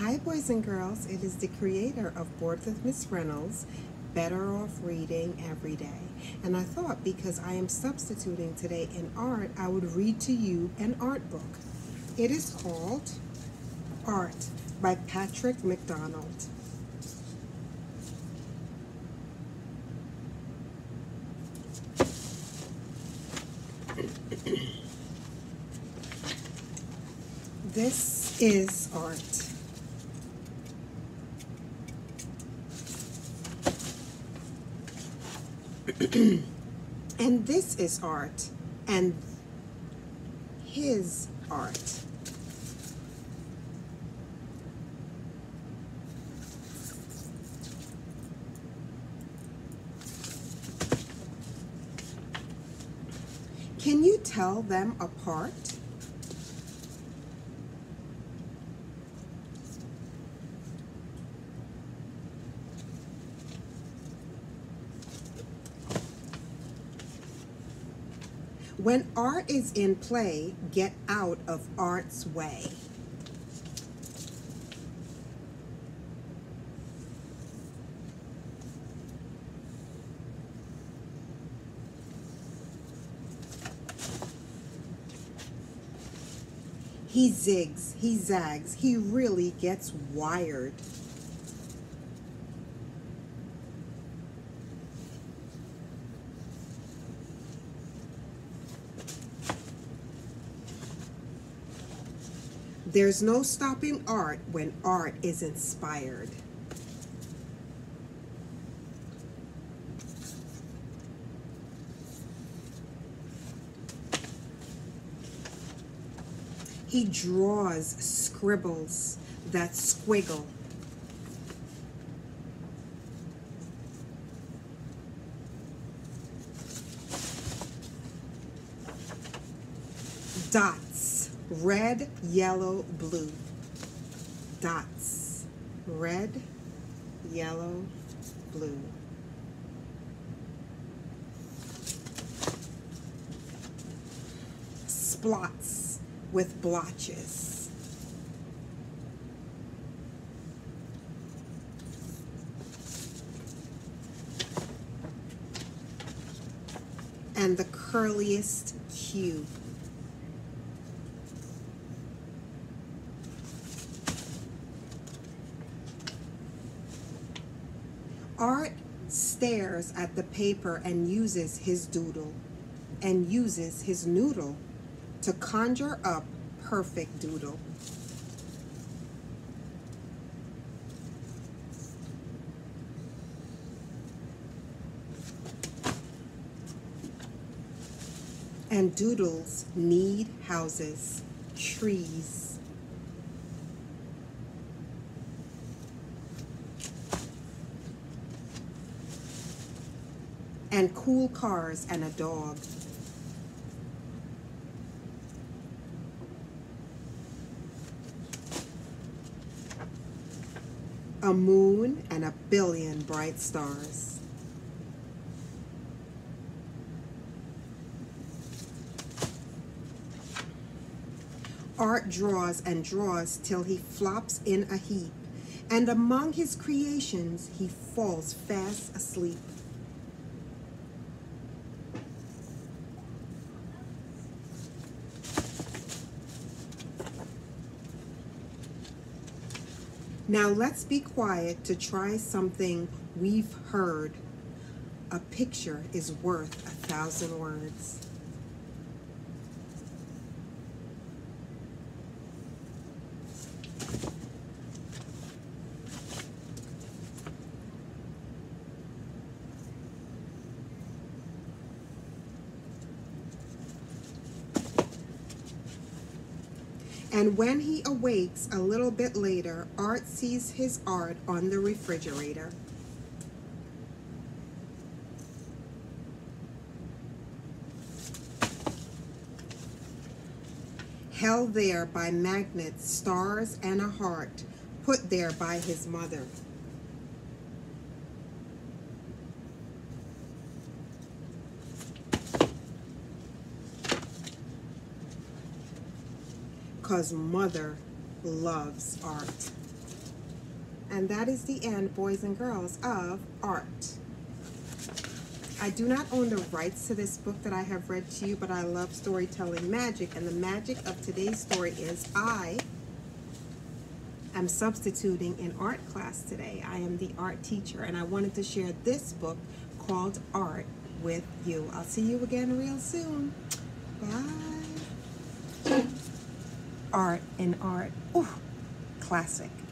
Hi, boys and girls. It is the creator of B.O.R.E.D with Miss Reynolds, Better Off Reading Every Day. And I thought because I am substituting today in art, I would read to you an art book. It is called Art by Patrick McDonnell. This is art. and this is art. And his art. Can you tell them apart? When art is in play, get out of art's way. He zigs, he zags, he really gets wired. There's no stopping art when art is inspired. He draws scribbles that squiggle. Dots, red, yellow, blue. Dots, red, yellow, blue. Splots with blotches. And the curliest cube. Art stares at the paper and uses his doodle and uses his noodle to conjure up perfect doodle. And doodles need houses, trees, and cool cars and a dog. a moon, and a billion bright stars. Art draws and draws till he flops in a heap, and among his creations he falls fast asleep. Now let's be quiet to try something we've heard. A picture is worth a thousand words. And when he awakes a little bit later, Art sees his art on the refrigerator. Held there by magnets, stars, and a heart, put there by his mother. Because mother loves art. And that is the end, boys and girls, of art. I do not own the rights to this book that I have read to you, but I love storytelling magic. And the magic of today's story is I am substituting in art class today. I am the art teacher, and I wanted to share this book called Art with you. I'll see you again real soon. Bye. Art in art. Ooh, classic.